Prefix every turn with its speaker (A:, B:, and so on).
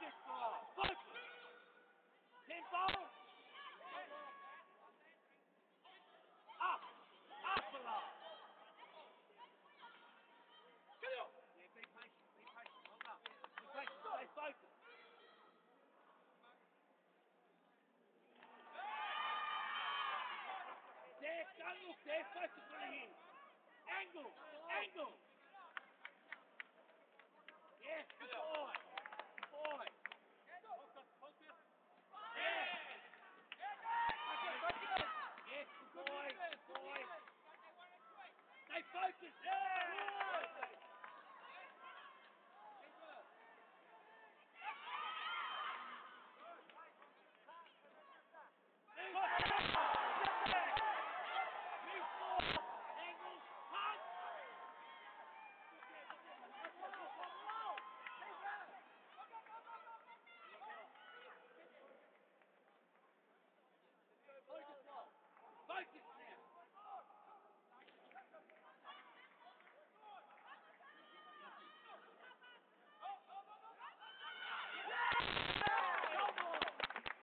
A: Focus, Salah. Focus. Tempo. Up. Up. Be patient. Stay focused. On him. Angle, angle.